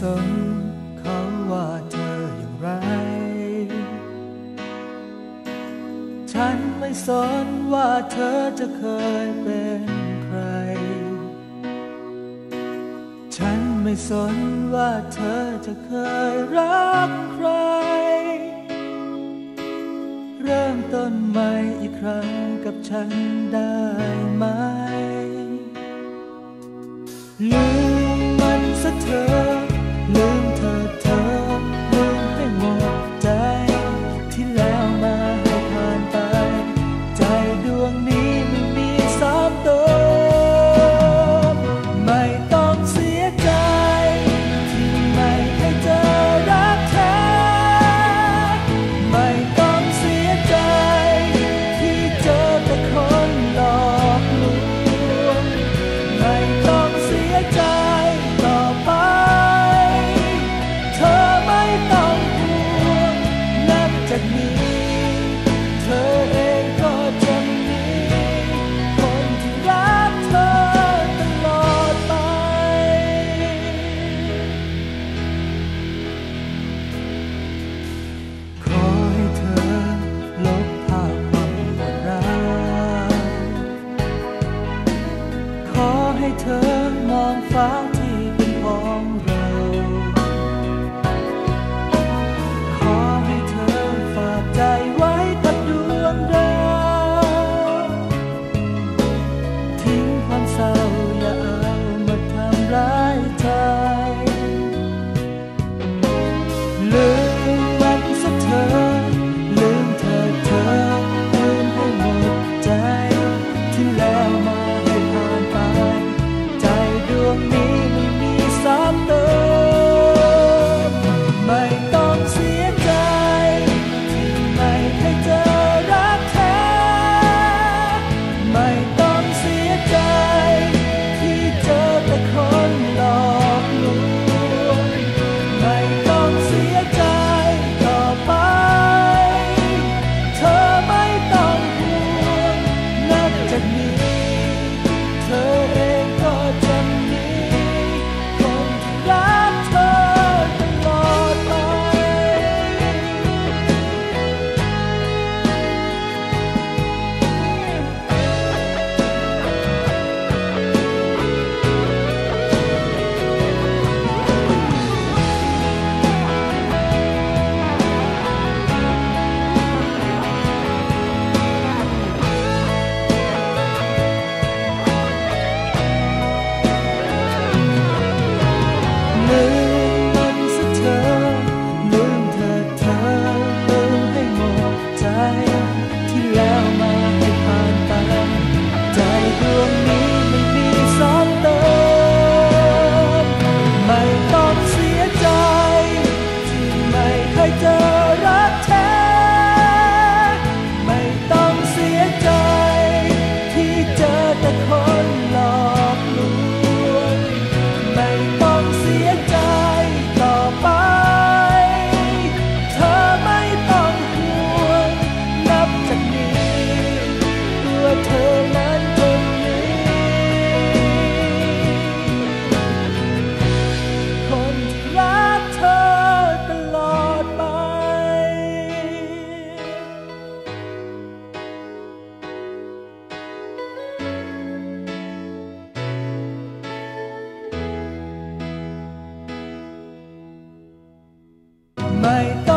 สเขาว่าเธออย่างไร ฉันไม่สนว่าเธอจะเคยเป็นใคร ฉันไม่สนว่าเธอจะเคยรักใคร เริ่มต้นใหม่อีกครั้งกับฉันได้ไหมลืม วงนี้ไม่ 상 my